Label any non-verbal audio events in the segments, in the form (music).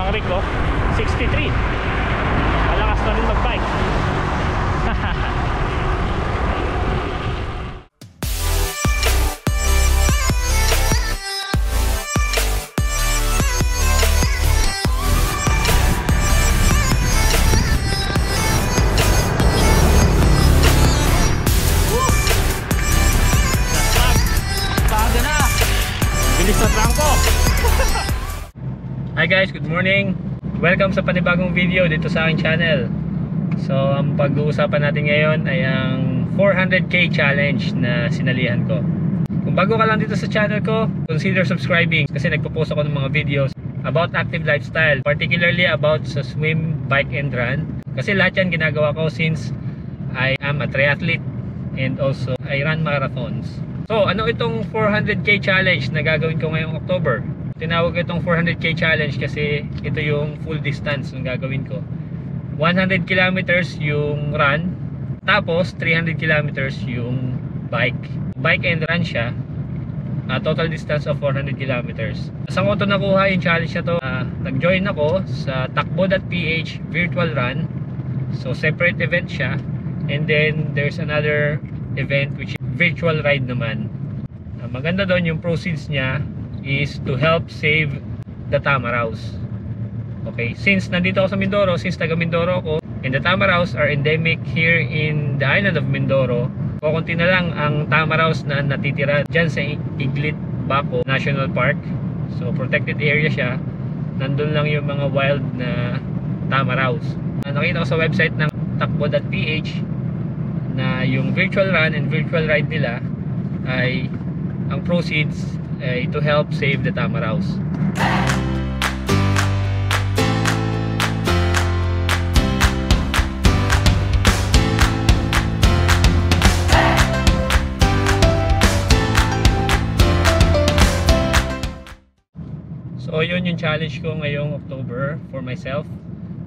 Mang Rico, 63. Malakas na rin mag-bike. (laughs) morning. Welcome sa panibagong video dito sa aking channel. So, ang pag-uusapan natin ngayon ay ang 400k challenge na sinalihan ko. Kung bago ka lang dito sa channel ko, consider subscribing kasi nagpo-post ako ng mga videos about active lifestyle, particularly about sa swim, bike, and run. Kasi lahat yan ginagawa ko since I am a triathlete and also I run marathons. So, ano itong 400k challenge na gagawin ko ngayong October? Tinawag ko itong 400k challenge kasi ito yung full distance ng gagawin ko. 100 kilometers yung run, tapos 300 kilometers yung bike. Bike and run siya. A total distance of 400 kilometers. Saan ko ito nakuha yung challenge na to? Ah, nag-join ako sa takbo.ph virtual run. So separate event siya. And then there's another event which is virtual ride naman. Ah, maganda doon yung proceeds niya is to help save the Tamaraws. Okay, since nandito ako sa Mindoro, since taga Mindoro ako, and the Tamaraws are endemic here in the island of Mindoro, kukunti na lang ang Tamaraws na natitira dyan sa Iglit Baco National Park. So, protected area siya. Nandun lang yung mga wild na Tamaraws. Ah, Nakita ko sa website ng takbo.ph na yung virtual run and virtual ride nila ay ang proceeds ay to help save the Tamaraws. So yun yung challenge ko ngayong October for myself.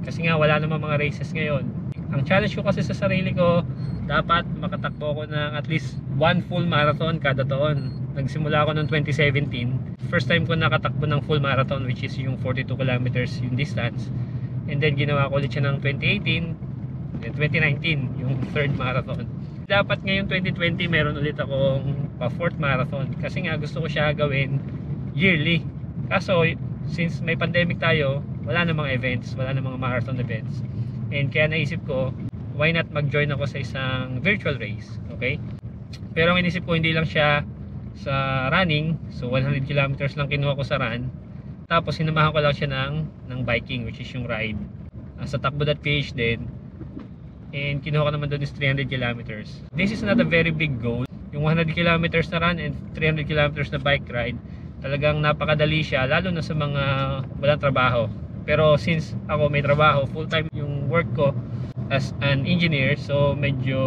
Kasi nga wala namang mga races ngayon. Ang challenge ko kasi sa sarili ko, dapat makatakbo ko ng at least one full marathon kada taon. Nagsimula ako noong 2017. First time ko nakatakbo ng full marathon which is yung 42 kilometers yung distance. And then ginawa ko ulit siya ng 2018 and 2019 yung third marathon. Dapat ngayon 2020 meron ulit akong pa fourth marathon kasi nga gusto ko siya gawin yearly. Kaso since may pandemic tayo, wala namang events, wala namang marathon events. And kaya naisip ko, why not mag-join ako sa isang virtual race, okay? Pero ang inisip ko hindi lang siya sa running, so 100 kilometers lang kinuha ko sa run. Tapos sinamahan ko lang siya ng ng biking which is yung ride. Uh, sa takbo.ph din. And kinuha ko naman doon is 300 kilometers. This is not a very big goal. Yung 100 kilometers na run and 300 kilometers na bike ride, talagang napakadali siya lalo na sa mga walang trabaho. Pero since ako may trabaho, full time yung work ko as an engineer, so medyo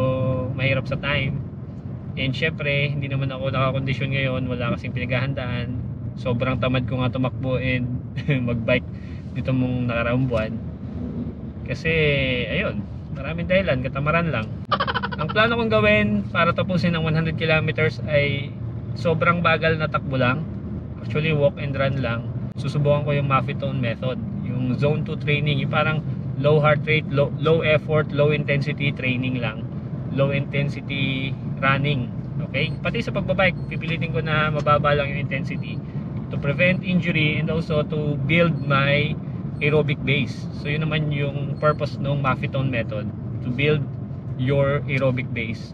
mahirap sa time. And syempre, hindi naman ako nakakondisyon ngayon, wala kasing pinaghahandaan. Sobrang tamad ko nga tumakbo and (laughs) magbike dito mong nakaraang buwan. Kasi, ayun, maraming dahilan, katamaran lang. Ang plano kong gawin para tapusin ang 100 kilometers ay sobrang bagal na takbo lang. Actually, walk and run lang. Susubukan ko yung Maffetone method. Yung zone 2 training, yung parang low heart rate, low, low effort, low intensity training lang. Low intensity running. Okay? Pati sa pagbabike, pipilitin ko na mababa lang yung intensity to prevent injury and also to build my aerobic base. So yun naman yung purpose ng Maffetone method to build your aerobic base.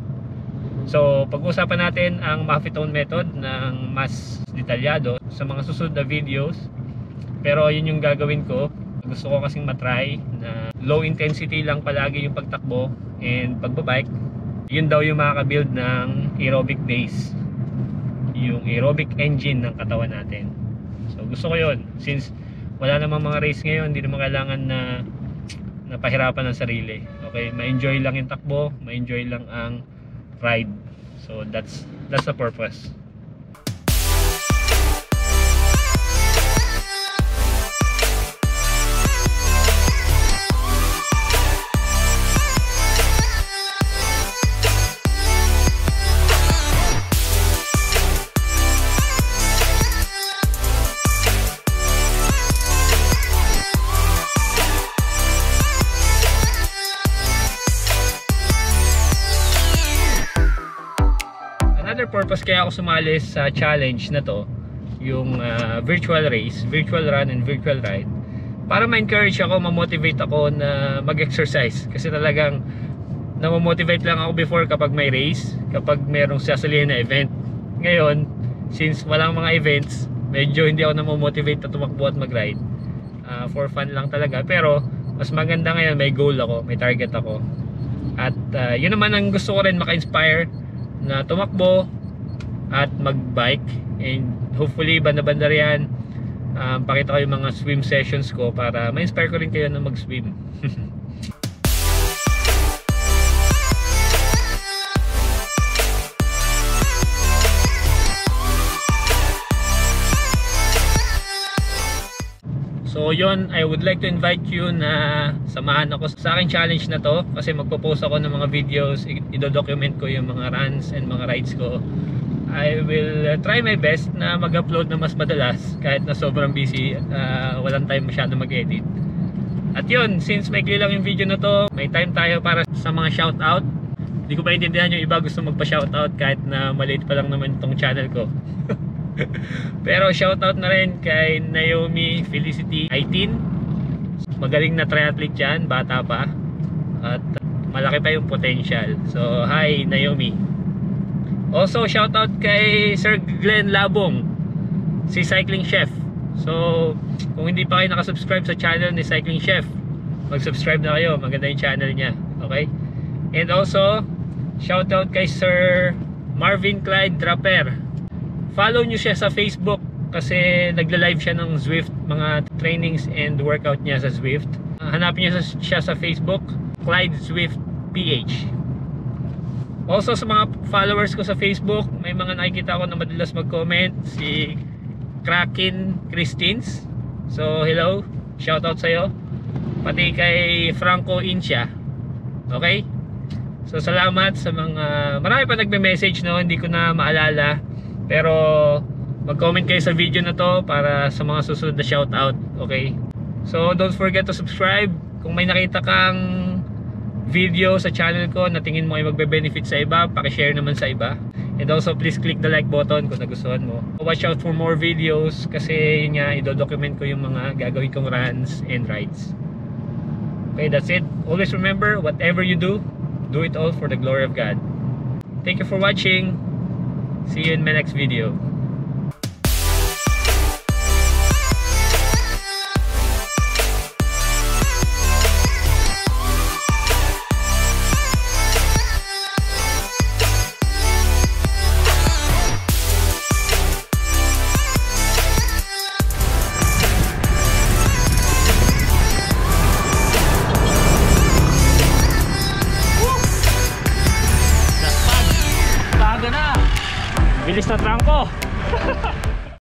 So, pag-usapan natin ang Maffetone method ng mas detalyado sa mga susunod na videos. Pero yun yung gagawin ko. Gusto ko kasing matry na low intensity lang palagi yung pagtakbo and pagbabike. Yun daw yung makaka-build ng aerobic base. Yung aerobic engine ng katawan natin. So, gusto ko yun. Since wala namang mga race ngayon, hindi naman kailangan na napahirapan ng sarili. Okay, ma-enjoy lang yung takbo, ma-enjoy lang ang ride. So that's that's the purpose. Purpose kaya ako sumali sa challenge na to, yung ah, virtual race, virtual run and virtual ride, para ma-encourage ako, ma-motivate ako na mag-exercise. Kasi talagang na-motivate lang ako before kapag may race, kapag merong sasalihan na event. Ngayon, since walang mga events, medyo hindi ako na-motivate na tumakbo at mag-ride. Ah, for fun lang talaga. Pero, mas maganda ngayon, may goal ako, may target ako. At ah, yun naman ang gusto ko rin maka-inspire na tumakbo at mag-bike. And hopefully banda-banda riyan um, pakita ko yung mga swim sessions ko para ma-inspire ko rin kayo na mag-swim. (laughs) So yun, I would like to invite you na samahan ako sa aking challenge na to kasi magpo-post ako ng mga videos, i- ido-document ko yung mga runs and mga rides ko. I will uh, try my best na mag-upload na mas madalas kahit na sobrang busy at uh, walang time masyado mag-edit. At yun, since maikli lang yung video na to, may time tayo para sa mga shoutout. Hindi ko pa intindihan yung iba gusto magpa-shoutout kahit na maliit pa lang naman itong channel ko. (laughs) Pero shoutout na rin kay Naomi Felicity 18. Magaling na triathlete yan, bata pa. At malaki pa yung potential. So, hi Naomi. Also, shoutout kay Sir Glenn Labong, si Cycling Chef. So, kung hindi pa kayo nakasubscribe sa channel ni Cycling Chef, mag-subscribe na kayo. Maganda yung channel niya. Okay? And also, shoutout kay Sir Marvin Clyde Draper follow nyo siya sa Facebook kasi nagla-live siya ng Zwift mga trainings and workout niya sa Zwift hanapin niyo siya sa Facebook Clyde Zwift PH also sa mga followers ko sa Facebook may mga nakikita ko na madalas mag-comment. Si Kraken Christines. So hello. Shoutout sa'yo. Pati kay Franco Incha. Okay? So salamat sa mga marami pa nagme-message no, hindi ko na maalala. Pero mag-comment kayo sa video na to para sa mga susunod na shoutout, okay? So don't forget to subscribe. Kung may nakita kang video sa channel ko na tingin mo ay magbe-benefit sa iba, paki-share naman sa iba. And also please click the like button kung nagustuhan mo. Watch out for more videos kasi yun nga i-document ko yung mga gagawin kong runs and rides. Okay, that's it. Always remember, whatever you do, do it all for the glory of God. Thank you for watching. See you in my next video.